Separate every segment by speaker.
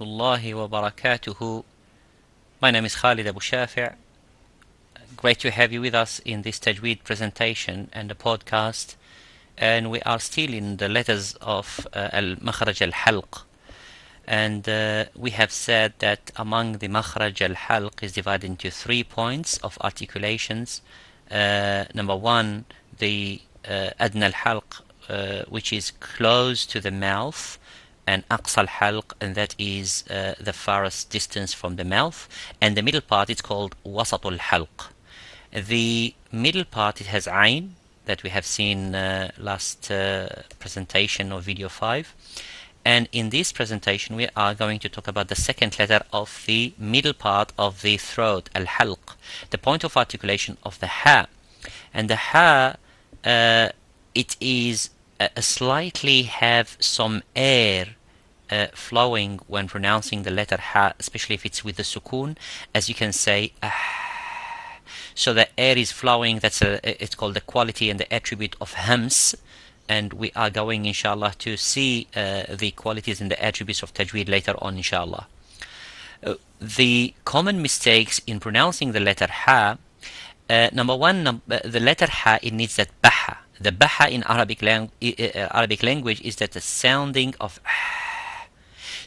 Speaker 1: الله وبركاته. My name is Khalid Abu Shafi'. Great to have you with us in this Tajweed presentation and the podcast. And we are still in the letters of uh, Al-Makhraj Al-Halq. And uh, we have said that among the Makhraj Al-Halq is divided into three points of articulations. Uh, number one, the uh, Adna Al-Halq, uh, which is close to the mouth and aqsa al-halq and that is uh, the farthest distance from the mouth. And the middle part is called wasat al-halq the middle part it has ayn that we have seen uh, last uh, presentation of video 5 and in this presentation we are going to talk about the second letter of the middle part of the throat al-halq the point of articulation of the ha. And the ha uh, it is uh, slightly have some air uh, flowing when pronouncing the letter ha, especially if it's with the sukun, as you can say ah. So the air is flowing. That's a, it's called the quality and the attribute of hams, and we are going, inshallah, to see uh, the qualities and the attributes of tajweed later on, inshallah. Uh, the common mistakes in pronouncing the letter ha. Uh, number one, num- the letter ha it needs that baha the baha in Arabic, lang- Arabic language is that the sounding of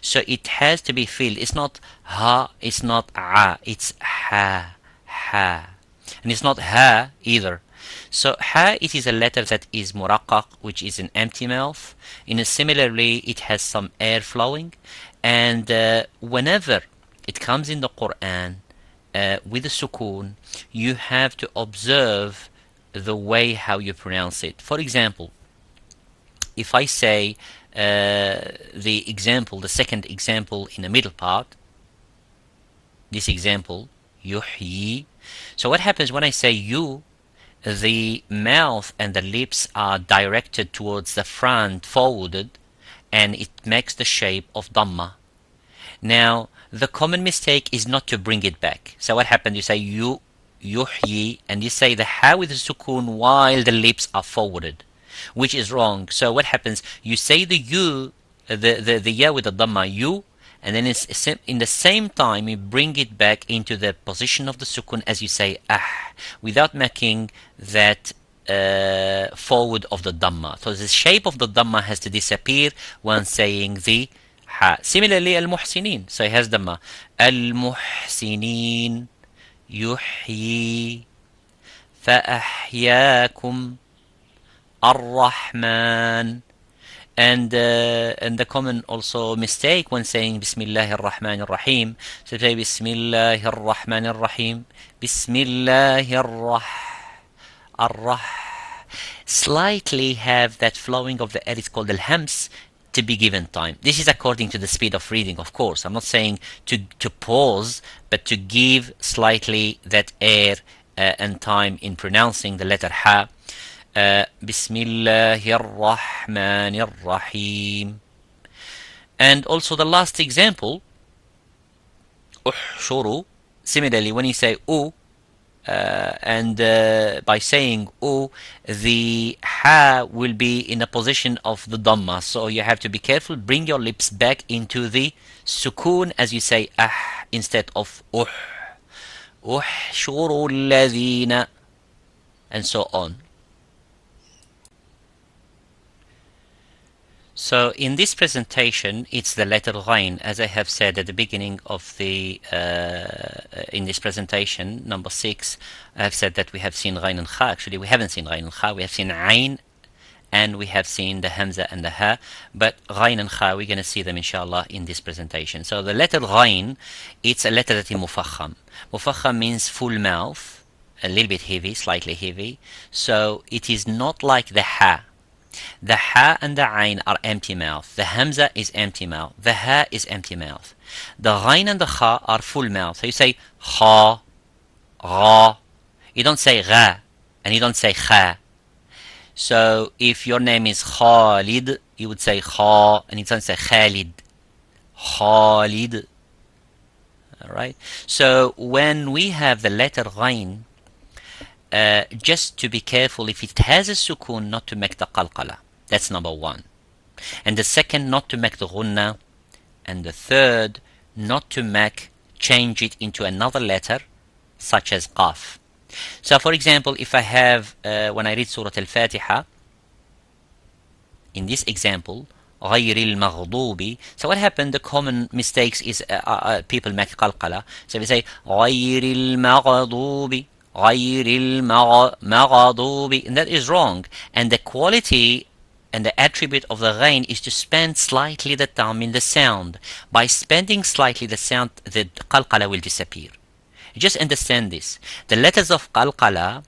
Speaker 1: so it has to be filled. It's not ha, it's not a, it's ha, ha. And it's not ha either. So ha, it is a letter that is muraqqaq, which is an empty mouth. In a similarly, it has some air flowing. And uh, whenever it comes in the Quran uh, with a sukoon, you have to observe the way how you pronounce it. For example, if I say Uh, the example, the second example in the middle part, this example, yuhyi. So what happens when I say you, the mouth and the lips are directed towards the front, forwarded, and it makes the shape of Dhamma. Now, the common mistake is not to bring it back. So what happens? You say you yuhyi and you say the ha with the sukoon while the lips are forwarded which is wrong so what happens you say the you the the, the ya with the dhamma you and then it's in the same time you bring it back into the position of the sukoon as you say ah without making that uh, forward of the dhamma so the shape of the dhamma has to disappear when saying the ha similarly al-muhsinin so it has dhamma al-muhsinin يحيي فأحياكم Ar-Rahman. And, uh, and the common also mistake when saying Bismillah ar-Rahman ar-Rahim. So say Bismillah ar-Rahman ar-Rahim. Bismillah ar-Rah. Ar-Rah. Slightly have that flowing of the air, it's called al-Hams, to be given time. This is according to the speed of reading, of course. I'm not saying to, to pause, but to give slightly that air uh, and time in pronouncing the letter ha. Uh, Bismillahir Rahmanir Rahim. And also the last example, uhshuru. Similarly, when you say u, uh, and uh, by saying u, the ha will be in a position of the dhamma. So you have to be careful. Bring your lips back into the sukoon as you say ah instead of uh. Uhshuru الذين and so on. So in this presentation, it's the letter Ghain, as I have said at the beginning of the, uh, in this presentation, number six, I have said that we have seen Ghain and Kha. Actually, we haven't seen Ghain and Kha. We have seen Ain and we have seen the Hamza and the Ha. But Ghain and Kha, we're going to see them inshallah in this presentation. So the letter Ghain, it's a letter that is Mufakham. Mufakham means full mouth, a little bit heavy, slightly heavy. So it is not like the Ha the ha and the ain are empty mouth. The hamza is empty mouth. The ha is empty mouth. The ghain and the kha are full mouth. So you say kha, gha. You don't say gha, and you don't say kha. So if your name is Khalid, you would say kha, and you don't say Khalid. Khalid. Alright? So when we have the letter ghain, uh, just to be careful if it has a sukoon not to make the qalqala. That's number one. And the second, not to make the ghunna and the third not to make change it into another letter such as qaf. So for example, if I have, uh, when I read Surah Al-Fatiha, in this example, غير المغضوب so what happened the common mistakes is uh, uh, uh people make qalqala so we say غير المغضوب غير المغضوب and that is wrong. And the quality and the attribute of the ghain is to spend slightly the time in the sound. By spending slightly the sound the qalqala will disappear. Just understand this. The letters of qalqala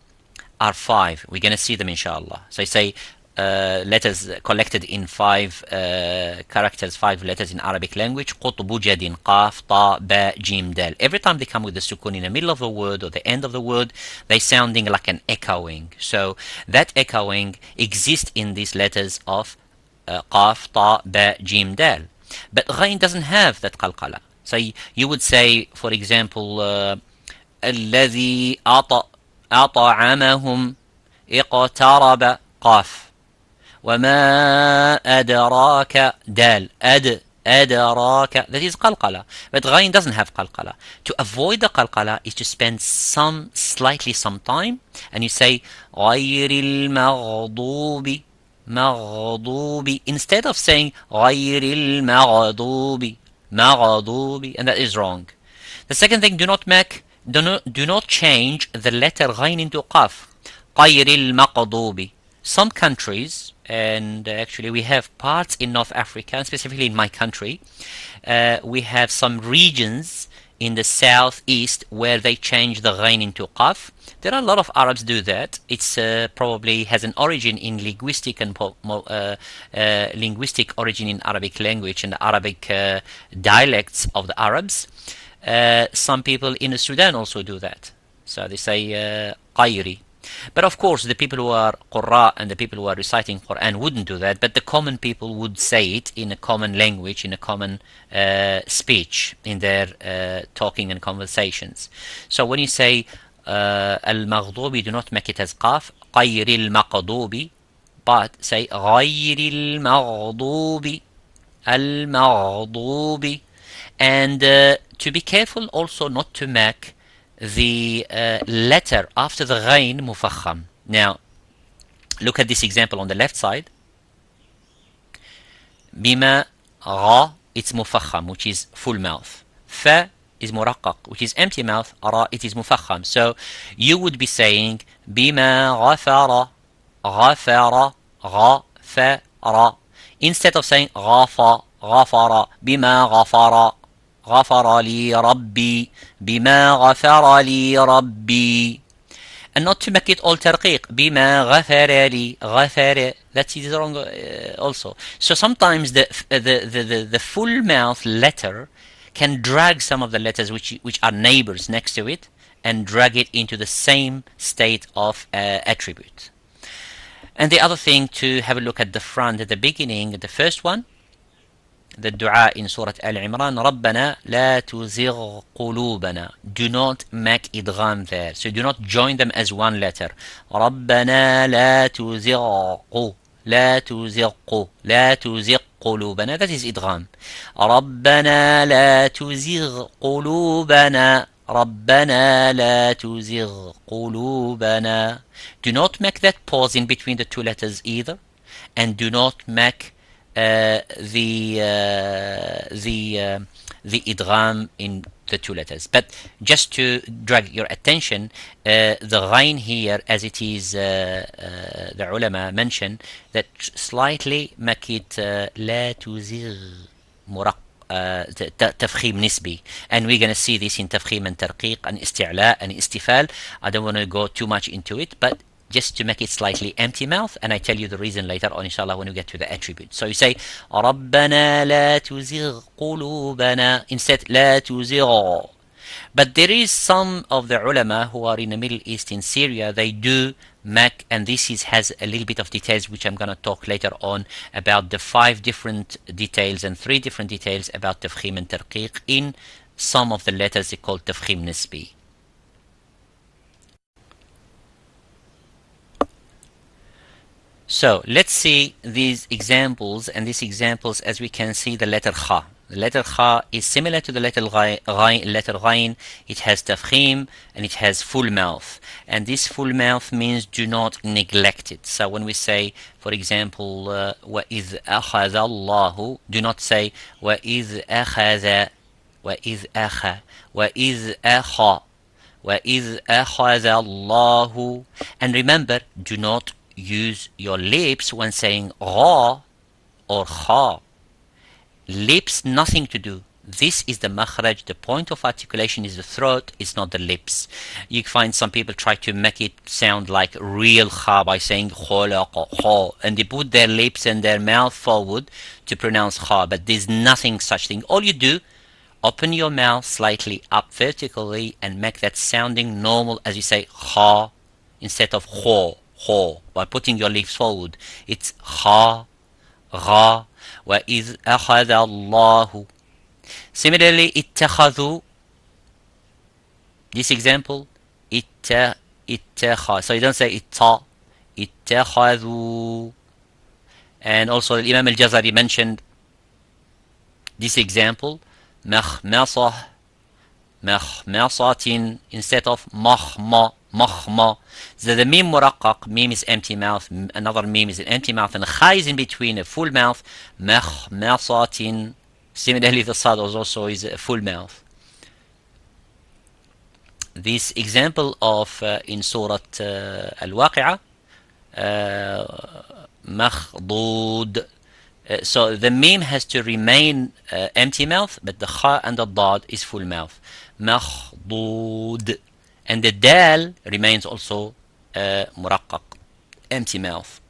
Speaker 1: are five. We're going to see them inshallah. So I say uh, letters collected in five uh, characters, five letters in Arabic language. قطب جد قاف طا با جيم دال. Every time they come with the sukun in the middle of the word or the end of the word, they sounding like an echoing. So that echoing exists in these letters of uh, قاف طا با جيم دال. But ghain doesn't have that qalqala. So you would say, for example, uh, الذي أطعمهم اقترب قاف وما أدراك دال أد أدراك that is قلقلة but غين doesn't have قلقلة to avoid the قلقلة is to spend some slightly some time and you say غير المغضوب مغضوب instead of saying غير المغضوب مغضوب and that is wrong the second thing do not make do not, do not change the letter غين into قاف غير المغضوب some countries and actually we have parts in North Africa, specifically in my country, uh, we have some regions in the southeast where they change the ghain into qaf. There are a lot of Arabs do that. It's uh, probably has an origin in linguistic and uh, uh, linguistic origin in Arabic language and Arabic uh, dialects of the Arabs. Uh, some people in Sudan also do that. So they say uh, qayri but of course, the people who are Qurra and the people who are reciting Quran wouldn't do that, but the common people would say it in a common language, in a common uh, speech, in their uh, talking and conversations. So when you say uh, al-maghdubi, do not make it as qaf, غير المغضوب, but say غير المغضوب, al-maghdubi, and uh, to be careful also not to make the uh, letter after the ghain mufakham. Now, look at this example on the left side. Bima ra, it's mufakham, which is full mouth. Fa is muraqqaq, which is empty mouth. Ra, it is mufakham. So you would be saying bima ghafara, ghafara, ghafara. Instead of saying ghafa, ghafara, bima ghafara, غفر لي ربي بما غفر لي ربي and not to make it all ترقيق بما غفر لي غفر that is wrong uh, also so sometimes the, the, the, the, the full mouth letter can drag some of the letters which, which are neighbors next to it and drag it into the same state of uh, attribute and the other thing to have a look at the front at the beginning the first one the dua in Surah Al Imran, رَبَّنَا لَا تُزِغْ قُلُوبَنَا Do not make idgham there. So do not join them as one letter. رَبَّنَا لَا تُزِغْ لا تزغ لا تزغ قلوبنا that is إدغام ربنا لا تزغ قلوبنا ربنا لا تزغ قلوبنا do not make that pause in between the two letters either and do not make uh, Uh, the uh, the uh, the idgham in the two letters. But just to drag your attention, uh, the ghain here, as it is, uh, uh, the ulama mention that slightly make it لا تزغ مرق تفخيم نسبي and we're going to see this in تفخيم and ترقيق and استعلاء and استفال I don't want to go too much into it but just to make it slightly empty mouth and I tell you the reason later on inshallah when we get to the attribute so you say ربنا لا تزغ قلوبنا instead لا تزغ but there is some of the ulama who are in the Middle East in Syria they do make and this is has a little bit of details which I'm going to talk later on about the five different details and three different details about tafkhim and tarqiq in some of the letters they call tafkhim nisbi So let's see these examples and these examples as we can see the letter Kha. The letter Kha is similar to the letter Ghain, letter Ghain. It has tafkhim and it has full mouth. And this full mouth means do not neglect it. So when we say, for example, وَإِذْ أَخَذَ اللَّهُ Do not say وَإِذْ أَخَذَ وَإِذْ أَخَ وَإِذْ أَخَ وَإِذْ أَخَذَ اللَّهُ And remember, do not use your lips when saying Ra or Kha. Lips nothing to do. This is the makhraj. The point of articulation is the throat it's not the lips. You find some people try to make it sound like real kha by saying kha. And they put their lips and their mouth forward to pronounce kha but there's nothing such thing. All you do open your mouth slightly up vertically and make that sounding normal as you say kha instead of kho kho by putting your lips forward it's kha gha وإذ أخذ الله Similarly, اتخذوا This example ات اتخذ So you don't say itta اتخذوا And also Imam al-Jazari mentioned this example مخمصة مخمصة instead of مخمة مخمة so the meme muraqqaq meme is empty mouth another meme is an empty mouth and kha is in between a full mouth مخمصة similarly the sad also is a full mouth this example of uh, in surah uh, al-waqi'ah uh, مخضود uh, so the meme has to remain uh, empty mouth but the kha and the dad is full mouth مخضود and the dal remains also uh, muraqqaq empty mouth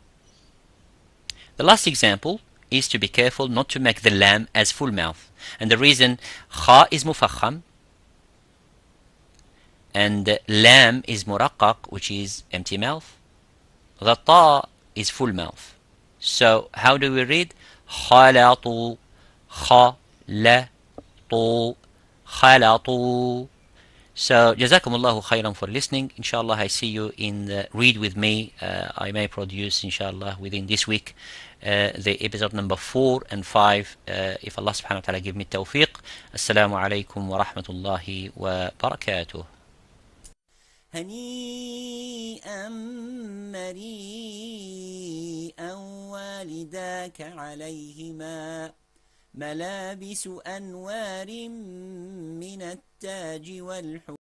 Speaker 1: the last example is to be careful not to make the lam as full mouth and the reason kha is mufakham and lam is muraqqaq which is empty mouth the ta is full mouth so how do we read خلطوا خلطوا خلطوا So, Jazakumullahu khairan for listening. Inshallah, I see you in the Read With Me. Uh, I may produce, inshallah, within this week, uh, the episode number 4 and 5, uh, if Allah subhanahu wa ta'ala give me. Assalamu alaikum wa rahmatullahi wa barakatuh.
Speaker 2: هنيئا مريئا والداك عليهما ملابس أنوار من التاج والحور